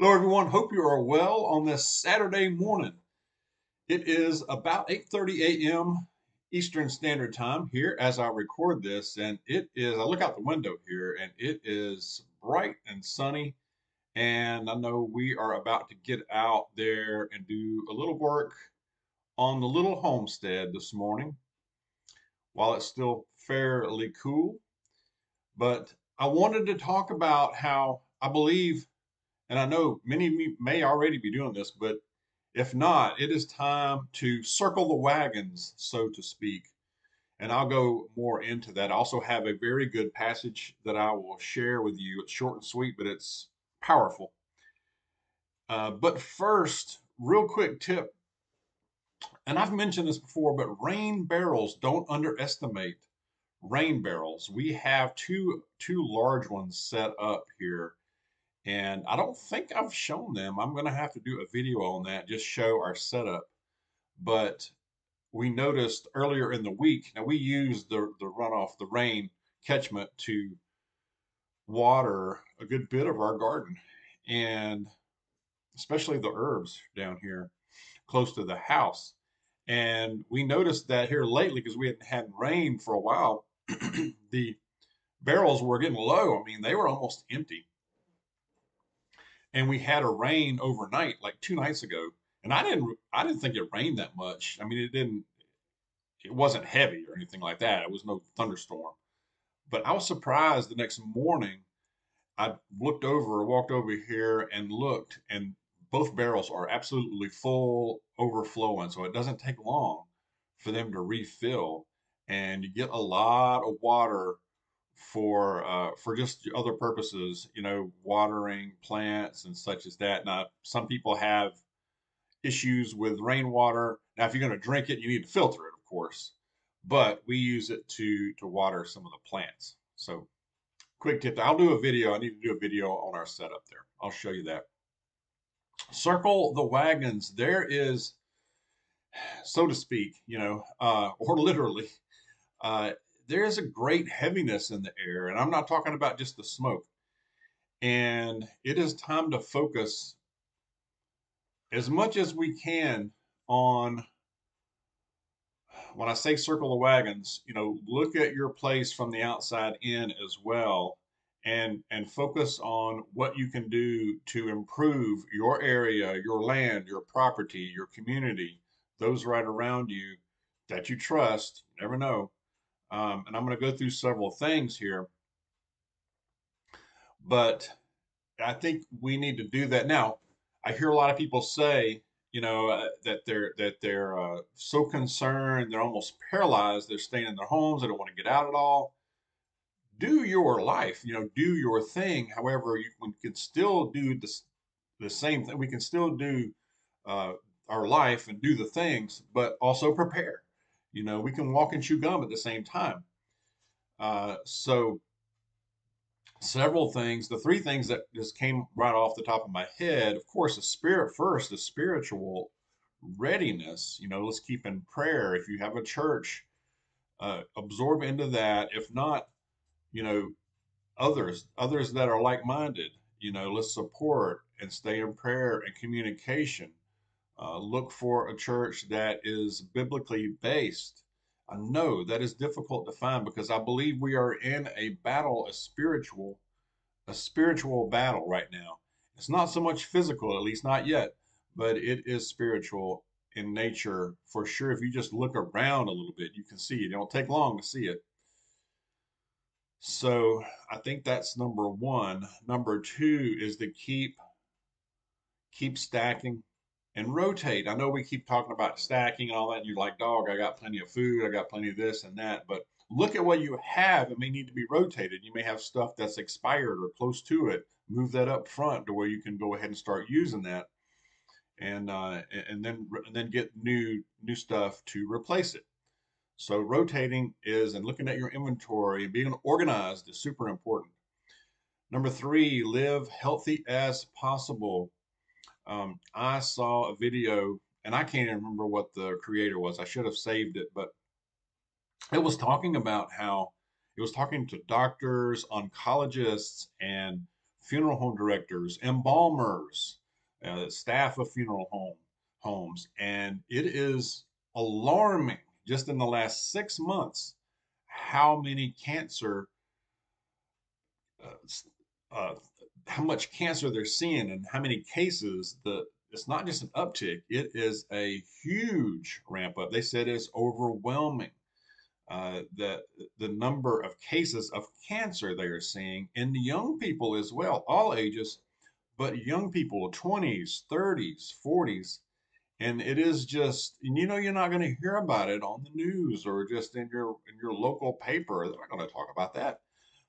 Hello, everyone. Hope you are well on this Saturday morning. It is about 8:30 a.m. Eastern Standard Time here as I record this, and it is. I look out the window here, and it is bright and sunny. And I know we are about to get out there and do a little work on the little homestead this morning while it's still fairly cool. But I wanted to talk about how I believe and I know many of you may already be doing this, but if not, it is time to circle the wagons, so to speak. And I'll go more into that. I also have a very good passage that I will share with you. It's short and sweet, but it's powerful. Uh, but first, real quick tip, and I've mentioned this before, but rain barrels, don't underestimate rain barrels. We have two two large ones set up here and I don't think I've shown them. I'm going to have to do a video on that, just show our setup. But we noticed earlier in the week, now we use the, the runoff, the rain catchment to water a good bit of our garden. And especially the herbs down here close to the house. And we noticed that here lately, because we hadn't had rain for a while, the barrels were getting low. I mean, they were almost empty and we had a rain overnight like two nights ago and i didn't i didn't think it rained that much. I mean it didn't it wasn't heavy or anything like that. It was no thunderstorm. But i was surprised the next morning i looked over walked over here and looked and both barrels are absolutely full overflowing so it doesn't take long for them to refill and you get a lot of water for uh, for just other purposes, you know, watering plants and such as that. Now, some people have issues with rainwater. Now, if you're going to drink it, you need to filter it, of course, but we use it to to water some of the plants. So, quick tip: I'll do a video. I need to do a video on our setup there. I'll show you that. Circle the wagons. There is, so to speak, you know, uh, or literally, uh, there is a great heaviness in the air, and I'm not talking about just the smoke. And it is time to focus as much as we can on when I say circle the wagons, you know, look at your place from the outside in as well and and focus on what you can do to improve your area, your land, your property, your community, those right around you that you trust, never know, um, and I'm going to go through several things here. But I think we need to do that now. I hear a lot of people say, you know, uh, that they're that they're uh, so concerned, they're almost paralyzed. They're staying in their homes. They don't want to get out at all. Do your life, you know, do your thing. However, you can still do this, the same thing. We can still do uh, our life and do the things, but also prepare. You know, we can walk and chew gum at the same time. Uh, so several things, the three things that just came right off the top of my head, of course, the spirit first, the spiritual readiness. You know, let's keep in prayer. If you have a church, uh, absorb into that. If not, you know, others, others that are like-minded, you know, let's support and stay in prayer and communication. Uh, look for a church that is biblically based. I know that is difficult to find because I believe we are in a battle, a spiritual, a spiritual battle right now. It's not so much physical, at least not yet, but it is spiritual in nature for sure. If you just look around a little bit, you can see it. It don't take long to see it. So I think that's number one. Number two is to keep keep stacking, and rotate. I know we keep talking about stacking and all that, and you're like, dog, I got plenty of food, I got plenty of this and that, but look at what you have. It may need to be rotated. You may have stuff that's expired or close to it. Move that up front to where you can go ahead and start using that, and uh, and then and then get new new stuff to replace it. So rotating is and looking at your inventory and being organized is super important. Number three, live healthy as possible. Um, I saw a video, and I can't even remember what the creator was. I should have saved it, but it was talking about how it was talking to doctors, oncologists, and funeral home directors, embalmers, uh, staff of funeral home homes, and it is alarming just in the last six months how many cancer, uh, uh, how much cancer they're seeing, and how many cases. The it's not just an uptick; it is a huge ramp up. They said it's overwhelming. Uh, the the number of cases of cancer they are seeing in the young people as well, all ages, but young people, 20s, 30s, 40s, and it is just you know you're not going to hear about it on the news or just in your in your local paper they're not going to talk about that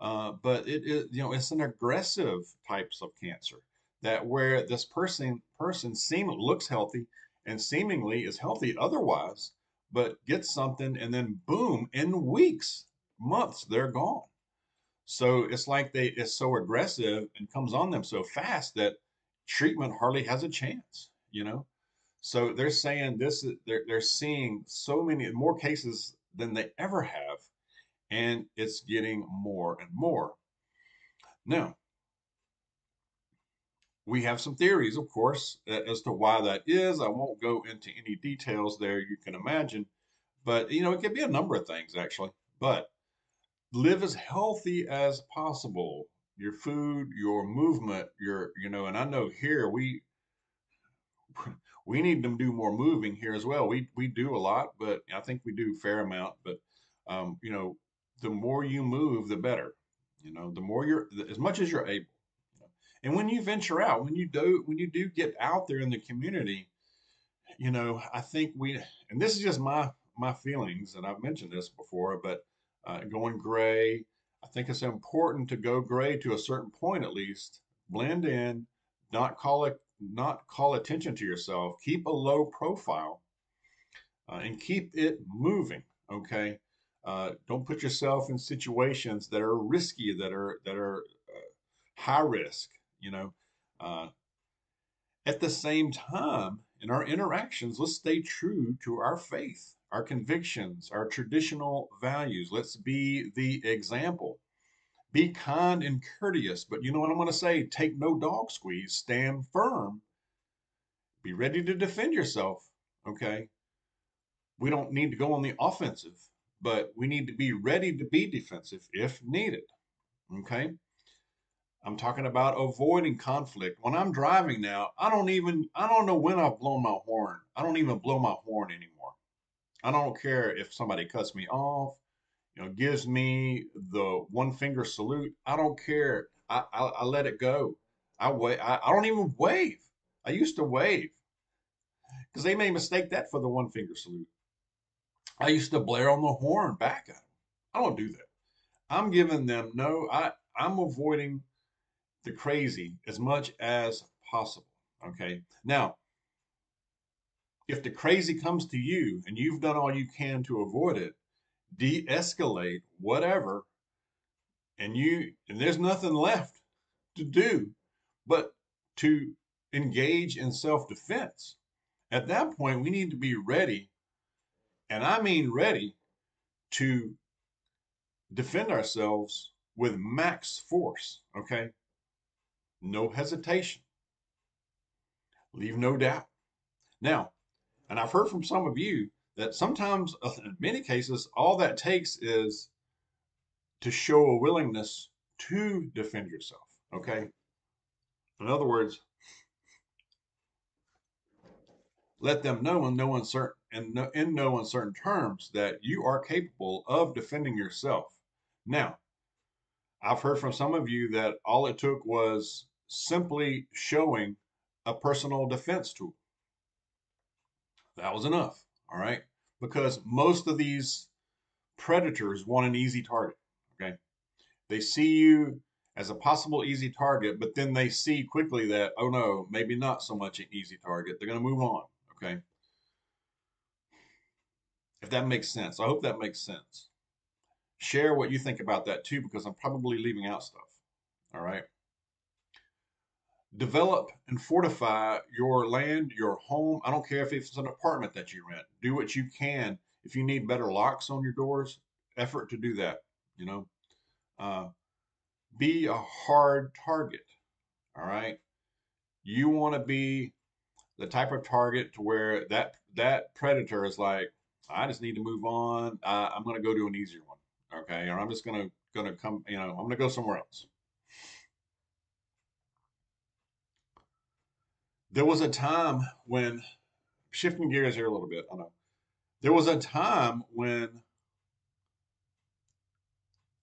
uh, but it is you know it's an aggressive types of cancer that where this person person seem looks healthy and seemingly is healthy otherwise but gets something and then boom in weeks months they're gone. So it's like they it's so aggressive and comes on them so fast that treatment hardly has a chance you know? So they're saying this they're, they're seeing so many more cases than they ever have, and it's getting more and more. Now, we have some theories, of course, as to why that is. I won't go into any details there, you can imagine, but you know, it could be a number of things actually. But live as healthy as possible. Your food, your movement, your, you know, and I know here we we need to do more moving here as well. We we do a lot, but I think we do fair amount. But um, you know, the more you move, the better. You know, the more you're as much as you're able. And when you venture out, when you do when you do get out there in the community, you know, I think we and this is just my my feelings, and I've mentioned this before, but uh, going gray, I think it's important to go gray to a certain point at least, blend in, not call it not call attention to yourself. Keep a low profile uh, and keep it moving. Okay. Uh, don't put yourself in situations that are risky, that are that are uh, high risk. You know. Uh, at the same time, in our interactions, let's stay true to our faith, our convictions, our traditional values. Let's be the example. Be kind and courteous, but you know what I'm going to say? Take no dog squeeze, stand firm, be ready to defend yourself. Okay. We don't need to go on the offensive, but we need to be ready to be defensive if needed. Okay. I'm talking about avoiding conflict. When I'm driving now, I don't even, I don't know when I've blown my horn. I don't even blow my horn anymore. I don't care if somebody cuts me off you know, gives me the one finger salute. I don't care. I, I, I let it go. I wait. I, I don't even wave. I used to wave because they may mistake that for the one finger salute. I used to blare on the horn back at them. I don't do that. I'm giving them no. I I'm avoiding the crazy as much as possible. Okay. Now, if the crazy comes to you and you've done all you can to avoid it, de-escalate whatever and you and there's nothing left to do but to engage in self-defense at that point we need to be ready and i mean ready to defend ourselves with max force okay no hesitation leave no doubt now and i've heard from some of you that sometimes, uh, in many cases, all that takes is to show a willingness to defend yourself. Okay. In other words, let them know in no uncertain and no, in no uncertain terms that you are capable of defending yourself. Now, I've heard from some of you that all it took was simply showing a personal defense tool. That was enough. All right. Because most of these predators want an easy target. Okay. They see you as a possible easy target, but then they see quickly that, oh no, maybe not so much an easy target. They're going to move on. Okay. If that makes sense. I hope that makes sense. Share what you think about that too, because I'm probably leaving out stuff. All right develop and fortify your land, your home. I don't care if it's an apartment that you rent. Do what you can. If you need better locks on your doors, effort to do that. You know, uh, be a hard target. All right. You want to be the type of target to where that that predator is like, I just need to move on. I, I'm going to go to an easier one. Okay. Or I'm just going to going to come, you know, I'm going to go somewhere else. There was a time when shifting gears here a little bit. I know. There was a time when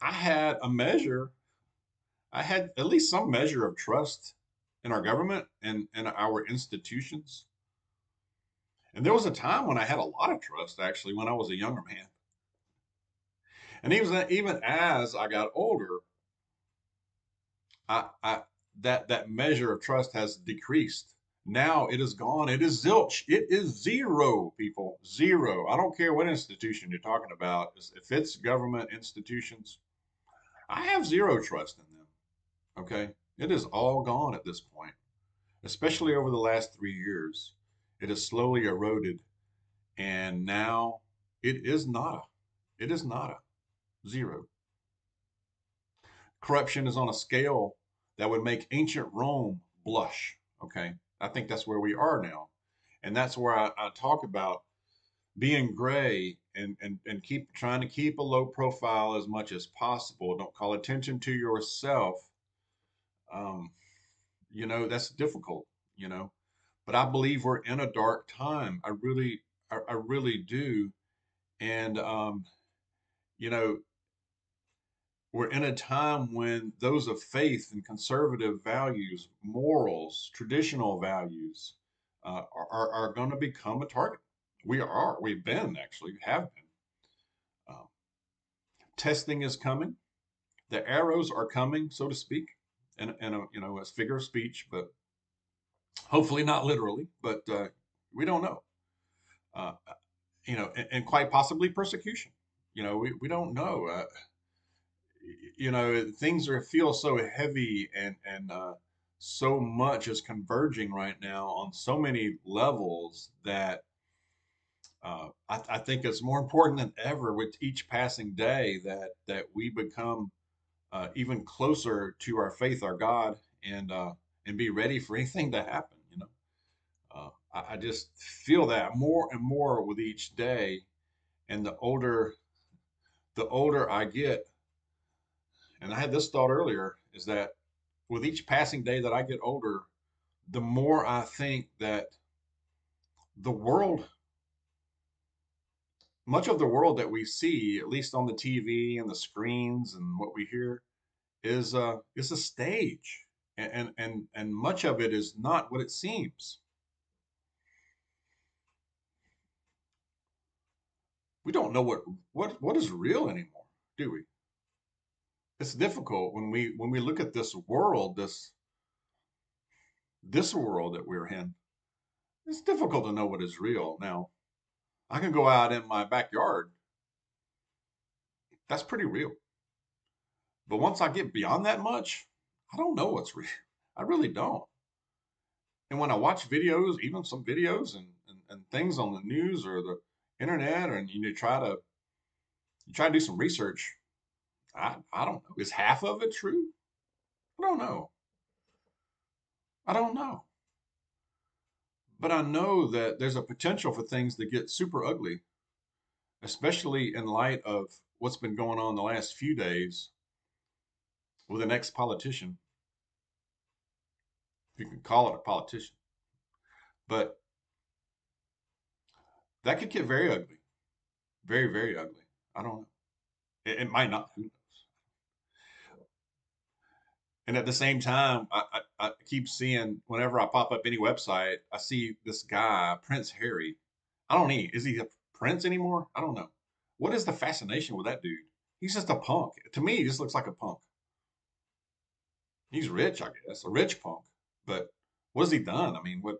I had a measure, I had at least some measure of trust in our government and, and our institutions. And there was a time when I had a lot of trust, actually, when I was a younger man. And even even as I got older, I, I that that measure of trust has decreased. Now it is gone. It is zilch. It is zero, people. Zero. I don't care what institution you're talking about. If it's government institutions, I have zero trust in them. Okay. It is all gone at this point, especially over the last three years. It has slowly eroded. And now it is nada. It is nada. Zero. Corruption is on a scale that would make ancient Rome blush. Okay. I think that's where we are now. And that's where I, I talk about being gray and, and, and keep trying to keep a low profile as much as possible. Don't call attention to yourself. Um, you know, that's difficult, you know, but I believe we're in a dark time. I really, I, I really do. And, um, you know, we're in a time when those of faith and conservative values, morals, traditional values uh, are, are, going to become a target. We are, we've been actually, have been. Um, testing is coming. The arrows are coming, so to speak, and, and a, you know, as figure of speech, but hopefully not literally, but uh, we don't know. Uh, you know, and, and, quite possibly persecution. You know, we, we don't know. Uh, you know things are feel so heavy and and uh, so much is converging right now on so many levels that uh, I, I, think it's more important than ever with each passing day that that we become uh, even closer to our faith, our God, and uh, and be ready for anything to happen. You know, uh, I, I just feel that more and more with each day, and the older the older I get, and I had this thought earlier is that with each passing day that I get older, the more I think that the world, much of the world that we see, at least on the TV and the screens and what we hear, is uh, is a stage, and and and much of it is not what it seems. We don't know what what what is real anymore, do we? it's difficult when we when we look at this world, this this world that we're in. It's difficult to know what is real. Now, I can go out in my backyard. That's pretty real. But once I get beyond that much, I don't know what's real. I really don't. And when I watch videos, even some videos and, and, and things on the news or the internet, and you try to you try to do some research, I, I don't know. Is half of it true? I don't know. I don't know. But I know that there's a potential for things to get super ugly, especially in light of what's been going on the last few days with an ex politician. You can call it a politician. But that could get very ugly. Very, very ugly. I don't know. It, it might not. And at the same time, I, I, I, keep seeing whenever I pop up any website, I see this guy, Prince Harry. I don't need, is he a prince anymore? I don't know. What is the fascination with that dude? He's just a punk. To me, he just looks like a punk. He's rich, I guess, a rich punk. But what has he done? I mean, what?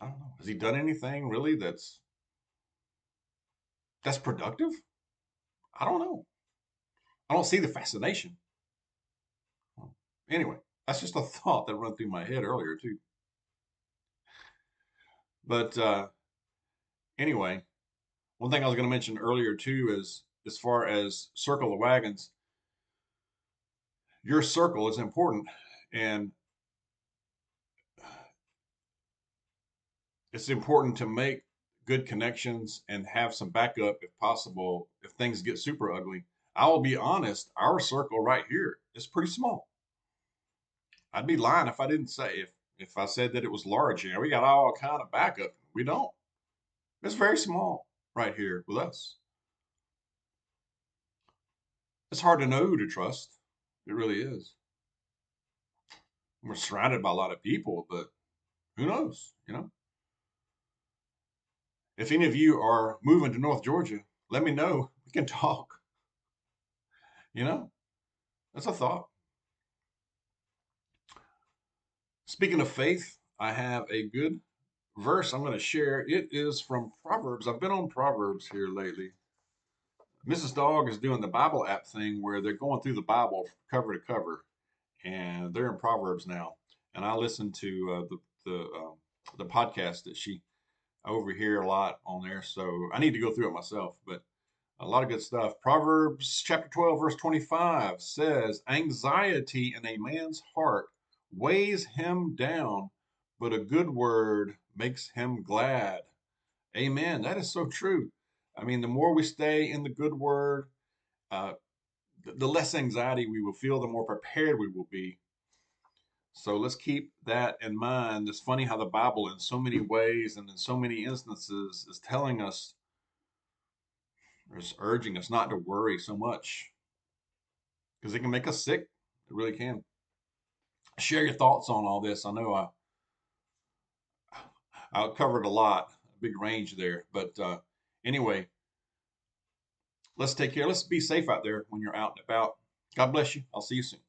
I don't know. Has he done anything really that's that's productive? I don't know. I don't see the fascination. Anyway, that's just a thought that ran through my head earlier too. But uh, anyway, one thing I was going to mention earlier too is as far as circle the wagons, your circle is important. And it's important to make good connections and have some backup if possible if things get super ugly. I will be honest, our circle right here is pretty small. I'd be lying if I didn't say if if I said that it was large. You know, we got all kind of backup. We don't. It's very small right here with us. It's hard to know who to trust. It really is. We're surrounded by a lot of people, but who knows, you know? If any of you are moving to North Georgia, let me know. We can talk. You know, that's a thought. Speaking of faith, I have a good verse I'm going to share. It is from Proverbs. I've been on Proverbs here lately. Mrs. Dawg is doing the Bible app thing where they're going through the Bible cover to cover, and they're in Proverbs now. And I listen to uh, the the uh, the podcast that she overhear a lot on there, so I need to go through it myself. But a lot of good stuff. Proverbs chapter 12, verse 25 says, Anxiety in a man's heart weighs him down, but a good word makes him glad. Amen. That is so true. I mean, the more we stay in the good word, uh, the, the less anxiety we will feel, the more prepared we will be. So let's keep that in mind. It's funny how the Bible, in so many ways and in so many instances, is telling us, or is urging us not to worry so much because it can make us sick. It really can. Share your thoughts on all this. I know I I covered a lot, a big range there. But uh, anyway, let's take care. Let's be safe out there when you're out and about. God bless you. I'll see you soon.